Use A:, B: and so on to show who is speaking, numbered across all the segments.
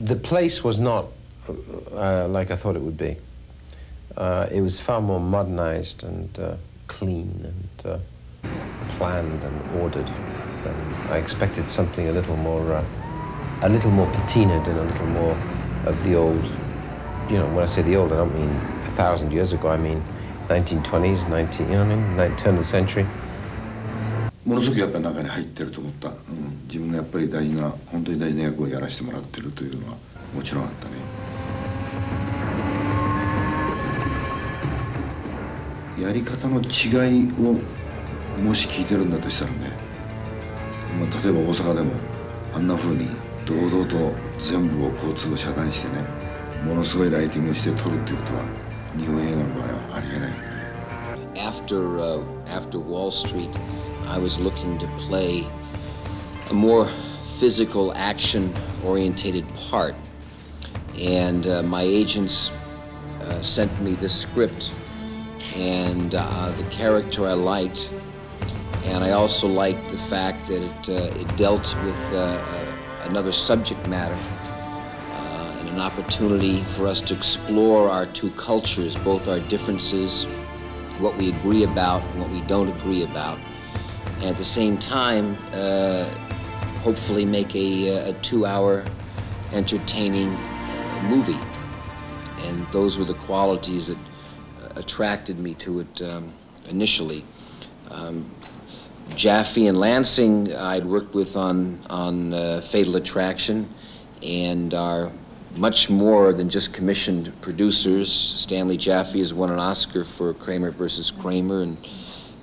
A: The place was not uh, like I thought it would be. Uh, it was far more modernized and uh, clean and uh, planned and ordered. And I expected something a little more, uh, a little more patinaed and a little more of the old. You know, when I say the old, I don't mean a thousand years ago. I mean 1920s, 19, you know I mean, turn of the century.
B: ものすごくやっぱり中に入ってると思った、うん、自分がやっぱり大事な本当に大事な役をやらせてもらってるというのはもちろんあったね。やり方の違いをもし聞いてるんだとしたらね、まあ、例えば大阪でもあんなふうに堂々と全部を交通を遮断してねものすごいライティングして撮るっていうことは日本映画の場合はありえない。
C: After, uh, after Wall Street, I was looking to play a more physical, action oriented part. And uh, my agents uh, sent me this script and uh, the character I liked. And I also liked the fact that it, uh, it dealt with uh, uh, another subject matter and an opportunity for us to explore our two cultures, both our differences, what we agree about and what we don't agree about and at the same time, uh, hopefully make a, a two-hour entertaining movie. And those were the qualities that uh, attracted me to it um, initially. Um, Jaffe and Lansing I'd worked with on, on uh, Fatal Attraction and are much more than just commissioned producers. Stanley Jaffe has won an Oscar for Kramer versus Kramer and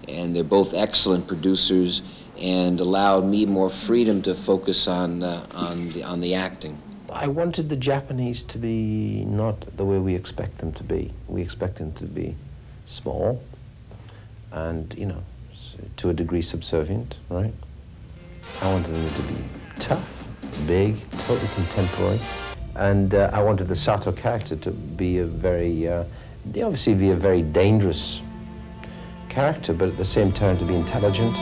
C: and they're both excellent producers and allowed me more freedom to focus on, uh, on, the, on the acting.
A: I wanted the Japanese to be not the way we expect them to be. We expect them to be small and, you know, to a degree subservient, right? I wanted them to be tough, big, totally contemporary. And uh, I wanted the Sato character to be a very, uh, obviously be a very dangerous character, but at the same time to be intelligent,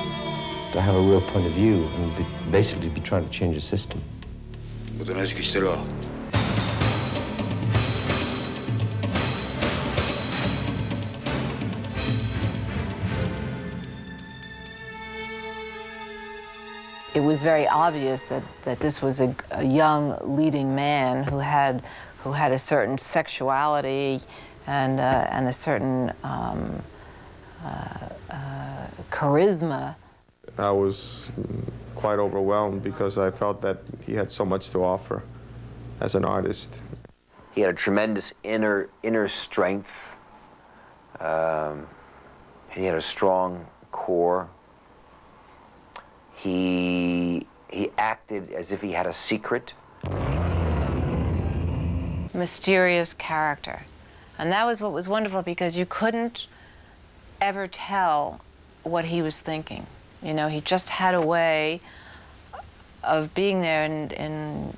A: to have a real point of view, and be, basically be trying to change the system.
D: It was very obvious that, that this was a, a young leading man who had, who had a certain sexuality and, uh, and a certain um, charisma.
E: I was quite overwhelmed because I felt that he had so much to offer as an artist.
C: He had a tremendous inner inner strength. Um, he had a strong core. He he acted as if he had a secret.
D: Mysterious character. And that was what was wonderful because you couldn't ever tell what he was thinking. You know, he just had a way of being there and, and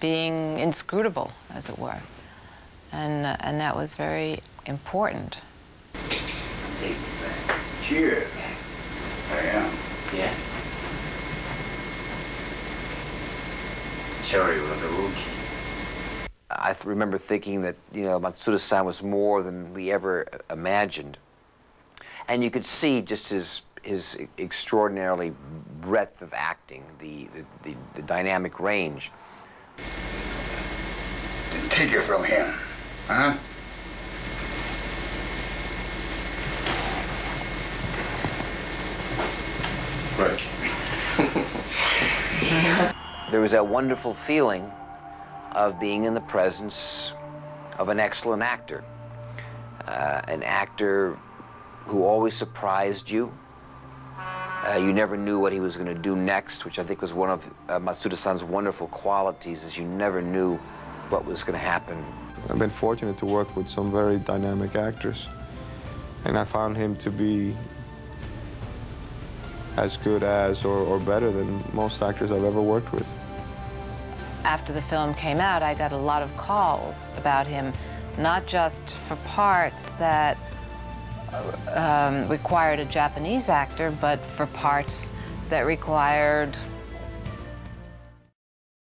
D: being inscrutable, as it were. And, uh, and that was very important.
B: Cheers. I am.
C: Yeah.
B: Cherry was a rookie.
C: I th remember thinking that, you know, Matsuda-san was more than we ever uh, imagined. And you could see just his, his extraordinarily breadth of acting, the, the, the, the dynamic range.
B: Take it from him, huh? Right.
C: there was that wonderful feeling of being in the presence of an excellent actor. Uh, an actor who always surprised you. Uh, you never knew what he was going to do next, which I think was one of uh, Matsuda-san's wonderful qualities, is you never knew what was going to happen.
E: I've been fortunate to work with some very dynamic actors, and I found him to be as good as or, or better than most actors I've ever worked with
D: after the film came out, I got a lot of calls about him, not just for parts that um, required a Japanese actor, but for parts that required